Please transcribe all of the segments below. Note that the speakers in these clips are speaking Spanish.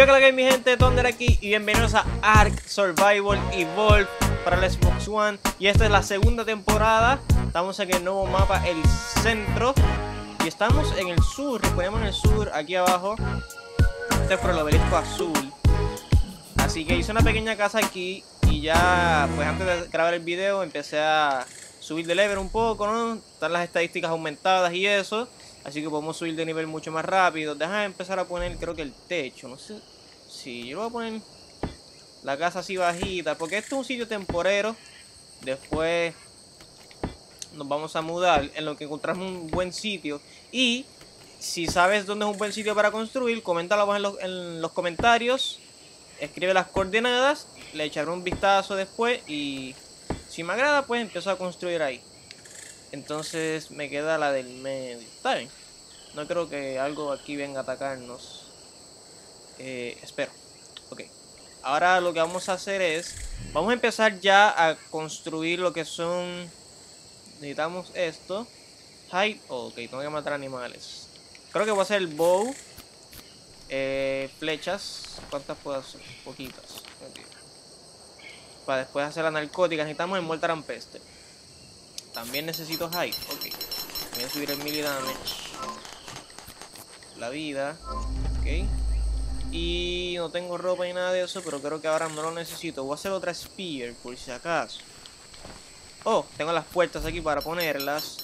Yo la que mi gente, Thunder aquí y bienvenidos a Ark Survival Evolved para el Xbox One Y esta es la segunda temporada, estamos en el nuevo mapa, el centro Y estamos en el sur, ponemos en el sur, aquí abajo Este es por el obelisco azul Así que hice una pequeña casa aquí y ya, pues antes de grabar el video empecé a subir de level un poco, ¿no? Están las estadísticas aumentadas y eso Así que podemos subir de nivel mucho más rápido. Déjame empezar a poner, creo que el techo. No sé si yo voy a poner la casa así bajita. Porque este es un sitio temporero. Después nos vamos a mudar en lo que encontramos un buen sitio. Y si sabes dónde es un buen sitio para construir, coméntalo en los, en los comentarios. Escribe las coordenadas. Le echaré un vistazo después. Y si me agrada, pues empiezo a construir ahí. Entonces me queda la del medio. Está bien. No creo que algo aquí venga a atacarnos. Eh, espero. Ok. Ahora lo que vamos a hacer es... Vamos a empezar ya a construir lo que son... Necesitamos esto. Hide. Oh, ok, tengo que matar animales. Creo que voy a hacer el bow. Eh, flechas. ¿Cuántas puedo hacer? Poquitas. Para después hacer la narcótica necesitamos el Mortar and Peste. También necesito hide. Ok. Voy a subir el melee damage. La vida. Ok. Y no tengo ropa ni nada de eso, pero creo que ahora no lo necesito. Voy a hacer otra spear, por si acaso. Oh, tengo las puertas aquí para ponerlas.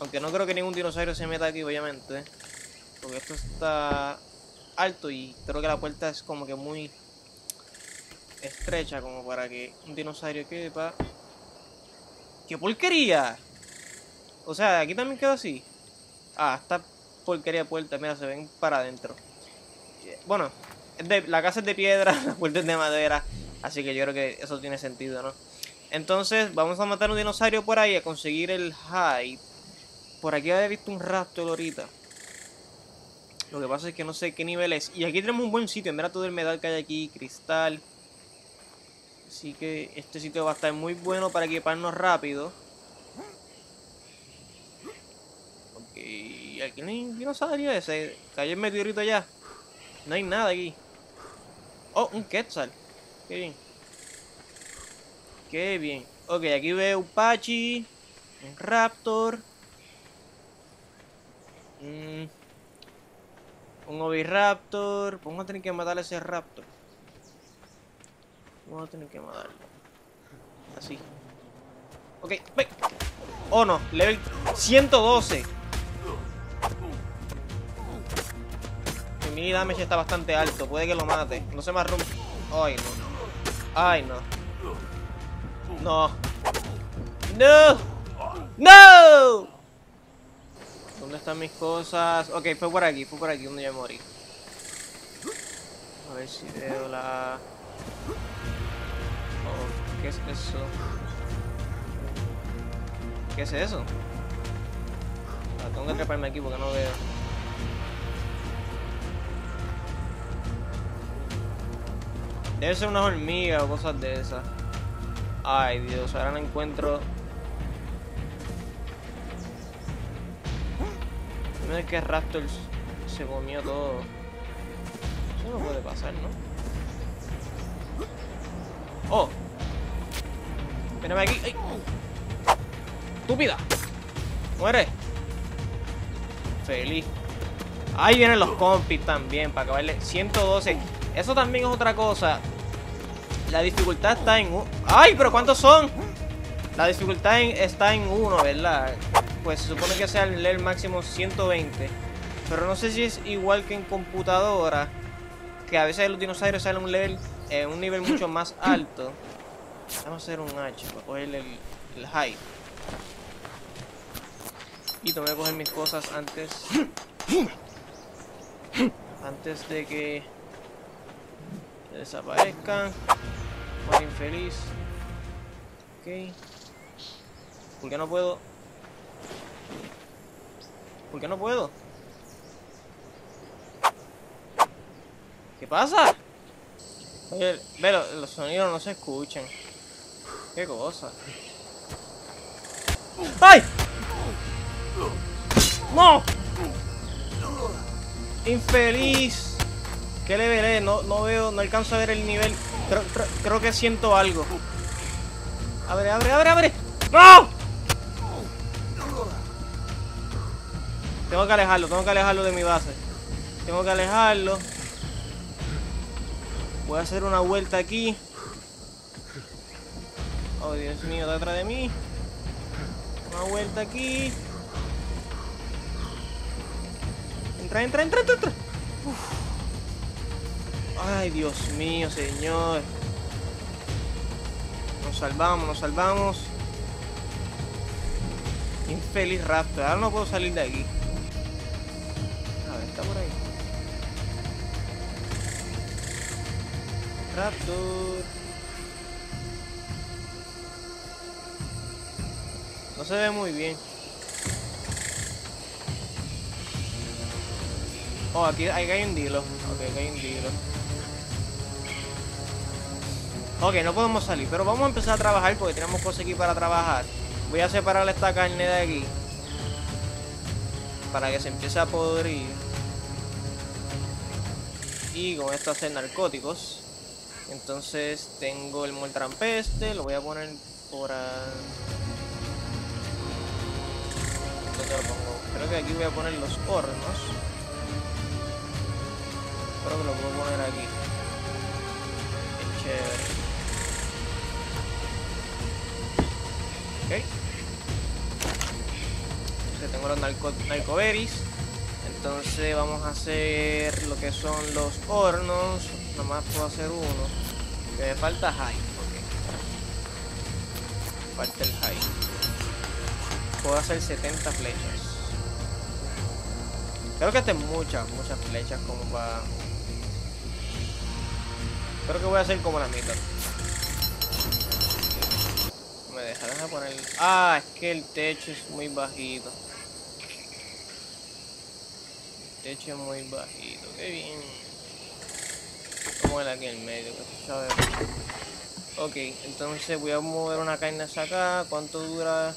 Aunque no creo que ningún dinosaurio se meta aquí, obviamente. Porque esto está alto y creo que la puerta es como que muy estrecha como para que un dinosaurio quepa. ¡Qué porquería! O sea, aquí también queda así. Ah, esta porquería de puerta, mira, se ven para adentro. Bueno, la casa es de piedra, la puerta es de madera. Así que yo creo que eso tiene sentido, ¿no? Entonces, vamos a matar un dinosaurio por ahí a conseguir el hide. Por aquí había visto un raptor ahorita. Lo que pasa es que no sé qué nivel es. Y aquí tenemos un buen sitio. Mira todo el medal que hay aquí, cristal. Así que este sitio va a estar muy bueno para equiparnos rápido. Ok, aquí no hay dinosaurio ese. Cayó el meteorito ya. No hay nada aquí. Oh, un Quetzal. Qué bien. Qué bien. Ok, aquí veo un Pachi. Un Raptor. Mm, un Oviraptor. Vamos a tener que matar a ese Raptor. Vamos a tener que matarlo. Así. Ok, ve. Oh no, level 112. Mi damage está bastante alto. Puede que lo mate. No se me arrumbe. Ay, no. Ay, no. No. ¡No! ¡No! ¿Dónde están mis cosas? Ok, fue por aquí, fue por aquí donde ya morí. A ver si veo la... ¿Qué es eso? ¿Qué es eso? Ah, tengo que treparme aquí porque no veo. Debe ser unas hormigas o cosas de esas. Ay, Dios, ahora no encuentro... No es que Raptor se comió todo. Eso no puede pasar, ¿no? ¡Oh! Espérame aquí. ¡Ay! ¡Estúpida! ¡Muere! Feliz. Ahí vienen los compis también para acabarle. 112. Eso también es otra cosa. La dificultad está en... ¡Ay! ¿Pero cuántos son? La dificultad está en 1, ¿verdad? Pues se supone que sea el level máximo 120. Pero no sé si es igual que en computadora. Que a veces los dinosaurios salen un level... En un nivel mucho más alto. Vamos a hacer un H para cogerle el, el high. Y tengo que coger mis cosas antes. Antes de que desaparezcan. Infeliz. Ok. ¿Por qué no puedo? ¿Por qué no puedo? ¿Qué pasa? Oye, pero los sonidos no se escuchan. Qué cosa. ¡Ay! ¡No! Infeliz. ¿Qué level es? No, no veo, no alcanzo a ver el nivel. Creo, creo, creo que siento algo. Abre, abre, abre, abre. ¡No! Tengo que alejarlo, tengo que alejarlo de mi base. Tengo que alejarlo. Voy a hacer una vuelta aquí. Oh, Dios mío, está detrás de mí. Una vuelta aquí. Entra, entra, entra, entra, entra. Uf. Ay, Dios mío, señor. Nos salvamos, nos salvamos. Infeliz Raptor. Ahora no puedo salir de aquí. A ver, está por ahí. Raptor. No se ve muy bien. Oh, aquí, hay un dilo. Ok, aquí hay un dilo. Ok, no podemos salir, pero vamos a empezar a trabajar porque tenemos cosas aquí para trabajar. Voy a separar esta carne de aquí. Para que se empiece a podrir. Y con esto hacer narcóticos. Entonces tengo el moltrampeste, lo voy a poner por... ¿Dónde lo pongo? Creo que aquí voy a poner los hornos. Creo que lo puedo poner aquí. Qué chévere. Entonces tengo los narco. Entonces vamos a hacer lo que son los hornos. Nomás puedo hacer uno. Que me falta high. Okay. Falta el high. Puedo hacer 70 flechas. Creo que este es muchas, muchas flechas como para... Creo que voy a hacer como la mitad. Ah, es que el techo es muy bajito. El techo es muy bajito. Qué bien. Vamos a aquí en medio, que se sabe. Ok, entonces voy a mover una carne hacia acá. ¿Cuánto dura?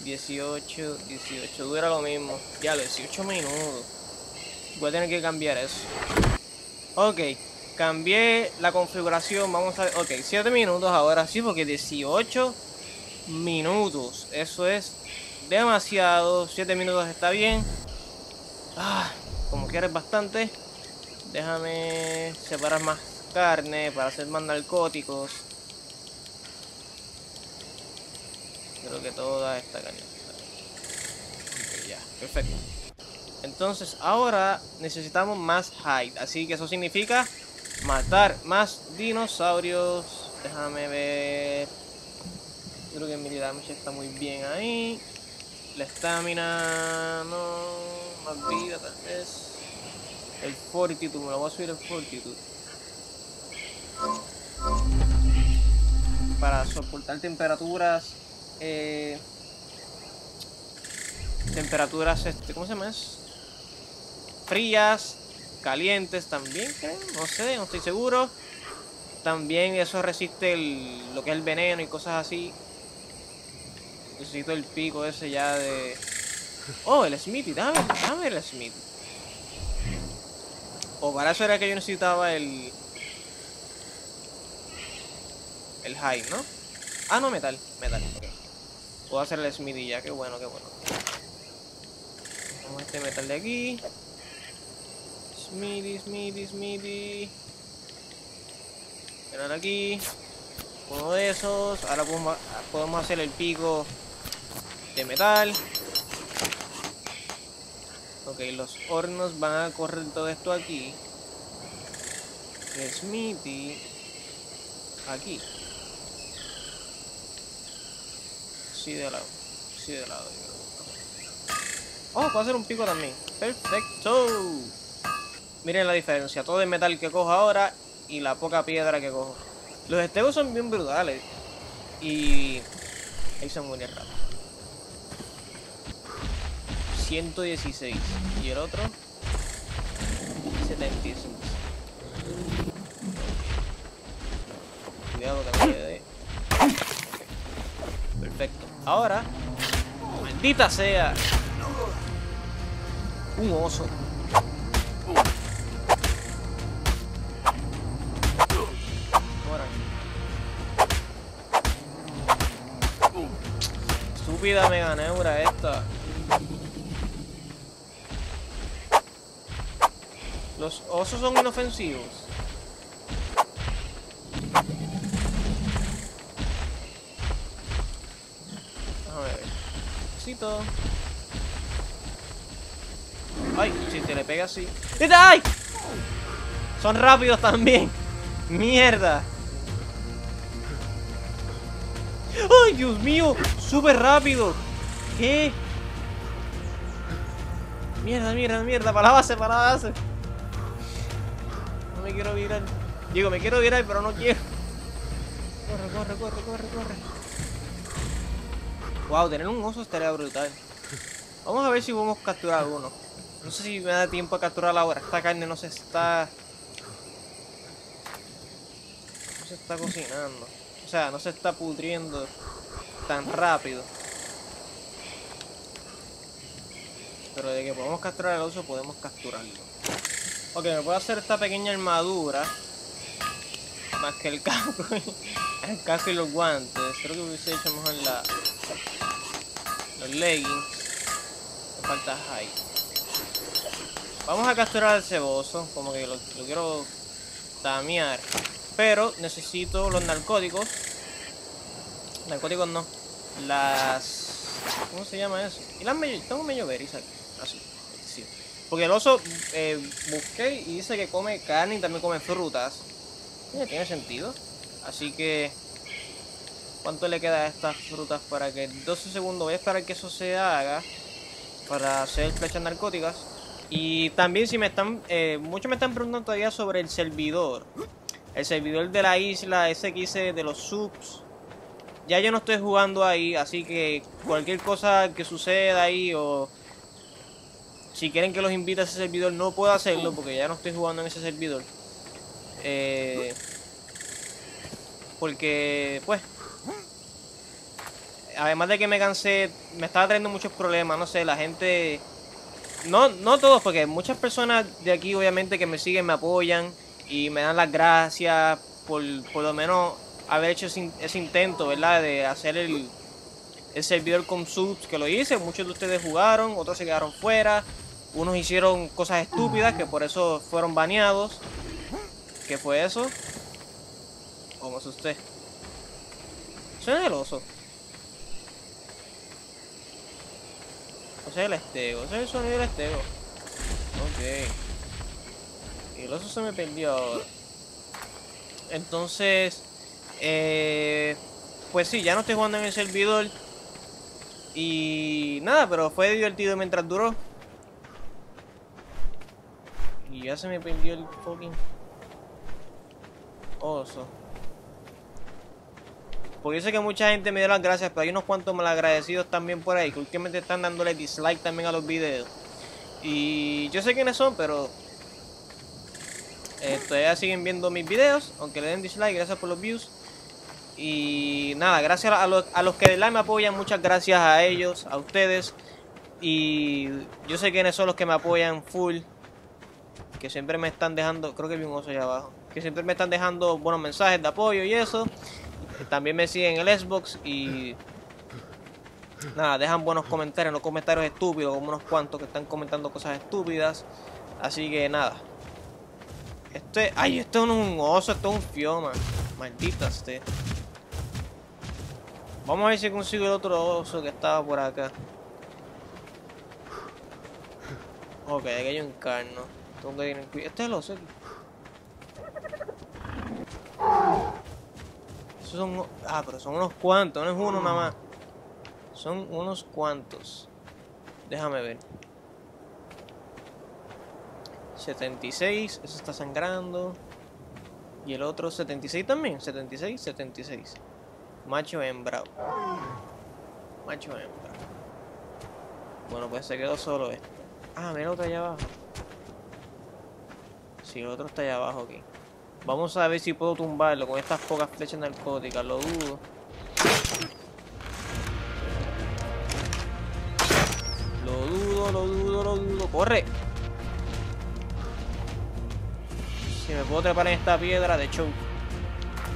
18, 18. Dura lo mismo. Ya, 18 minutos. Voy a tener que cambiar eso. Ok, cambié la configuración. Vamos a ver. Ok, 7 minutos ahora sí, porque 18 minutos. Eso es demasiado. 7 minutos está bien. Ah, como quieres bastante. Déjame separar más carne para hacer más narcóticos. Creo que toda esta carne. Ya, perfecto. Entonces ahora necesitamos más hide. Así que eso significa matar más dinosaurios. Déjame ver. Creo que mi damage está muy bien ahí. La estamina. No. Más vida tal vez. El fortitude. Me lo voy a subir el fortitude. Para soportar temperaturas eh, temperaturas, este, ¿cómo se llama? Frías, calientes también, creo, no sé, no estoy seguro. También eso resiste lo que es el veneno y cosas así. Necesito el pico ese ya de... Oh, el Smithy, dame, dame el Smithy. O para eso era que yo necesitaba el... El high, ¿no? Ah, no, metal, metal. Puedo hacer el Smithy ya, qué bueno, qué bueno. Vamos este metal de aquí. Smithy, Smithy, Smithy. Mirar aquí. Uno de esos. Ahora podemos hacer el pico de metal. Ok, los hornos van a correr todo esto aquí. Smithy aquí. Sí, de lado. Sí, de lado. Oh, puedo hacer un pico también. Perfecto. Miren la diferencia. Todo el metal que cojo ahora y la poca piedra que cojo. Los estegos son bien brutales. Y... Ahí se muere rápido. 116. ¿Y el otro? 75. Cuidado que me quede. Perfecto. Ahora. ¡Maldita sea! Un oso. Estúpida mega neura esta. Los osos son inofensivos. A ver. Cito. Ay, si te le pega así. ¡Ay! Son rápidos también. Mierda. ¡Ay, Dios mío! ¡Súper rápido! ¿Qué? Mierda, mierda, mierda. Para la base, para la base. No me quiero virar. Digo, me quiero virar, pero no quiero. Corre, corre, corre, corre, corre. Wow, tener un oso estaría brutal. Vamos a ver si podemos capturar uno. No sé si me da tiempo a capturar ahora. Esta carne no se está... No se está cocinando. O sea, no se está pudriendo tan rápido. Pero de que podemos capturar el oso, podemos capturarlo. Ok, me puedo hacer esta pequeña armadura. Más que el casco. el casco y los guantes. Creo que hubiese hecho mejor la... Los leggings. Me falta high. Vamos a capturar al ceboso. Como que lo, quiero tamear. Pero necesito los narcóticos. Narcóticos no. Las... ¿Cómo se llama eso? Y las mello... Tengo medio berries aquí. Así. Porque el oso eh, busqué y dice que come carne y también come frutas. Eh, tiene sentido. Así que... ¿Cuánto le queda a estas frutas para que... 12 segundos. Voy a esperar que eso se haga. Para hacer flechas narcóticas. Y también si me están... Eh, muchos me están preguntando todavía sobre el servidor el servidor de la isla, ese que hice de los subs. Ya yo no estoy jugando ahí, así que cualquier cosa que suceda ahí o si quieren que los invite a ese servidor no puedo hacerlo porque ya no estoy jugando en ese servidor. Eh, porque, pues, además de que me cansé, me estaba trayendo muchos problemas, no sé, la gente... No, no todos, porque muchas personas de aquí obviamente que me siguen, me apoyan y me dan las gracias por por lo menos haber hecho ese, intento, ¿verdad? De hacer el, el servidor con subs que lo hice. Muchos de ustedes jugaron, otros se quedaron fuera. Unos hicieron cosas estúpidas que por eso fueron baneados. ¿Qué fue eso? ¿Cómo es usted? Suena el oso. O sea, el estego. Ese es el sonido del estego. Ok. Y el oso se me perdió ahora. Entonces, eh, pues sí, ya no estoy jugando en el servidor. Y nada, pero fue divertido mientras duró. Y ya se me perdió el fucking oso. Porque yo sé que mucha gente me dio las gracias, pero hay unos cuantos malagradecidos también por ahí que últimamente están dándole dislike también a los videos. Y yo sé quiénes son, pero eh, todavía siguen viendo mis videos, aunque le den dislike, gracias por los views. Y nada, gracias a los, a los que de la me apoyan, muchas gracias a ellos, a ustedes. Y yo sé quiénes son los que me apoyan full. Que siempre me están dejando, creo que vi un oso allá abajo. Que siempre me están dejando buenos mensajes de apoyo y eso. También me siguen en el Xbox y nada, dejan buenos comentarios, no comentarios estúpidos como unos cuantos que están comentando cosas estúpidas. Así que nada, este, ay, esto no es un oso, esto es un fioma. Maldita este. Vamos a ver si consigo el otro oso que estaba por acá. Ok, aquí hay un carno. Este es el oso. Esos son... Ah, pero son unos cuantos, no es uno nada más. Son unos cuantos. Déjame ver. 76, ese está sangrando. Y el otro 76 también, 76, 76. Macho hembra. Macho hembra. Bueno, pues se quedó solo este. Ah, mira otro allá abajo. El otro está allá abajo aquí. Vamos a ver si puedo tumbarlo con estas pocas flechas narcóticas, lo dudo. Lo dudo, lo dudo, lo dudo. ¡Corre! Si me puedo trepar en esta piedra, de hecho...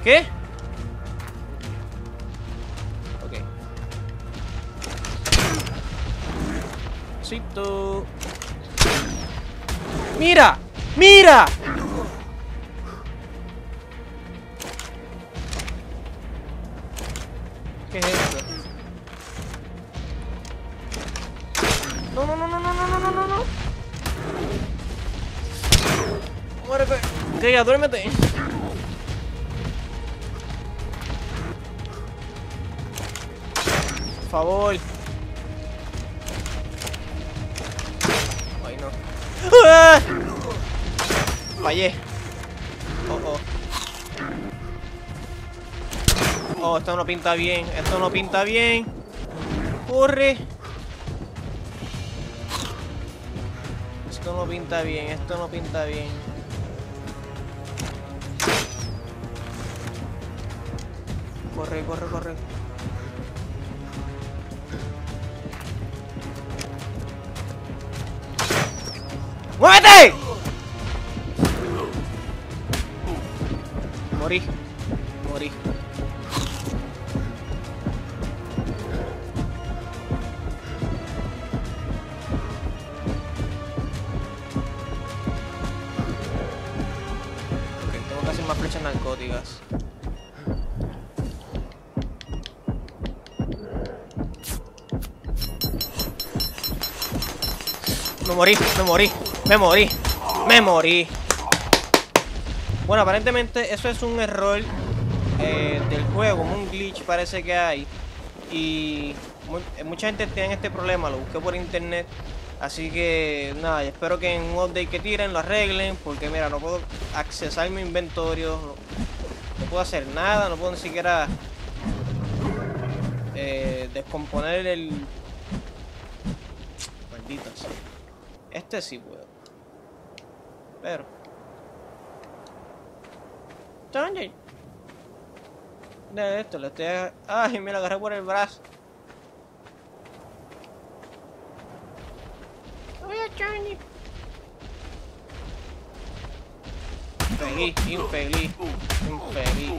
¿Qué? Ok. Éxito. ¡Mira! ¡Mira! ¿Qué es esto? No, no, no, no, no, no, no, no, no. Muérete. Ok, ya duérmete. Por favor. Ay, no. ¡Ah! Fallé. Oh, oh. Oh, esto no pinta bien. Esto no pinta bien. Corre. Esto no pinta bien. Esto no pinta bien. Corre, corre, corre. ¡Muévete! Morí. Morí. Ok, tengo que hacer más flechas narcóticas. Me morí, me morí, me morí, me morí. Bueno, aparentemente eso es un error eh, del juego, un glitch parece que hay. Y eh, mucha gente tiene este problema, lo busqué por internet. Así que nada, espero que en un update que tiren lo arreglen. Porque mira, no puedo accesar mi inventario. No, puedo hacer nada, no puedo ni siquiera eh, descomponer el... Maldita sea. Este sí puedo. Pero. Johnny. De esto, le estoy. Ay, me lo agarré por el brazo. Oye, Johnny. Infeliz, infeliz, infeliz.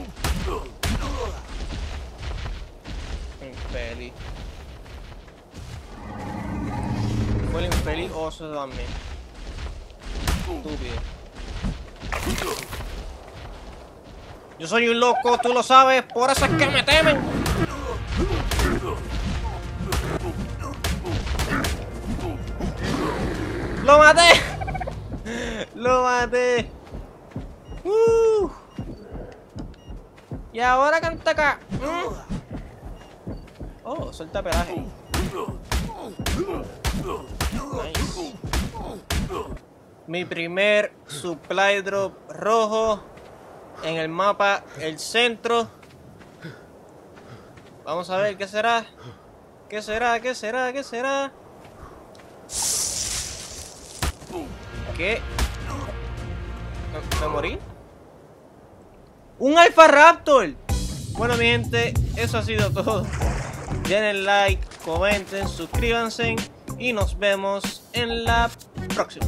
Infeliz. Fue el infeliz oso también. Estúpido. Yo soy un loco, tú lo sabes, por eso es que me temen. ¡Lo maté! ¡Lo maté! ¡Uh! Y ahora canta acá. Mm. Oh, suelta pelaje. Nice. Mi primer supply drop rojo en el mapa, el centro. Vamos a ver qué será. ¿Qué será? ¿Qué será? ¿Qué será? ¿Qué? ¿Me, morí? ¡Un Alpha Raptor! Bueno, mi gente, eso ha sido todo. Denle like, comenten, suscríbanse y nos vemos en la próxima.